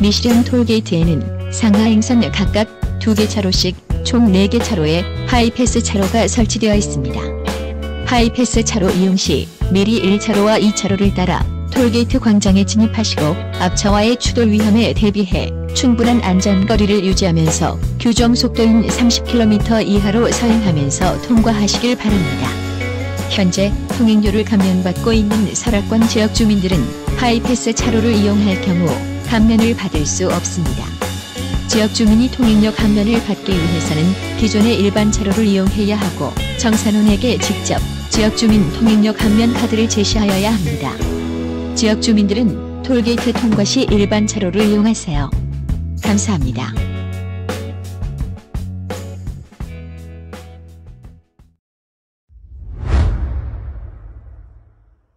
미시령 톨게이트에는 상하행선 각각 2개 차로씩 총 4개 차로에 하이패스 차로가 설치되어 있습니다. 하이패스 차로 이용 시 미리 1차로와 2차로를 따라 톨게이트 광장에 진입하시고 앞차와의 추돌 위험에 대비해 충분한 안전거리를 유지하면서 규정 속도인 30km 이하로 서행하면서 통과하시길 바랍니다. 현재 통행료를 감면받고 있는 설악권 지역 주민들은 하이패스 차로를 이용할 경우 감면을 받을 수 없습니다. 지역 주민이 통행료 감면을 받기 위해서는 기존의 일반 차로를 이용해야 하고 정산원에게 직접 지역 주민 통행료 감면 카드를 제시하여야 합니다. 지역 주민들은 톨게이트 통과 시 일반 차로를 이용하세요. 감사합니다.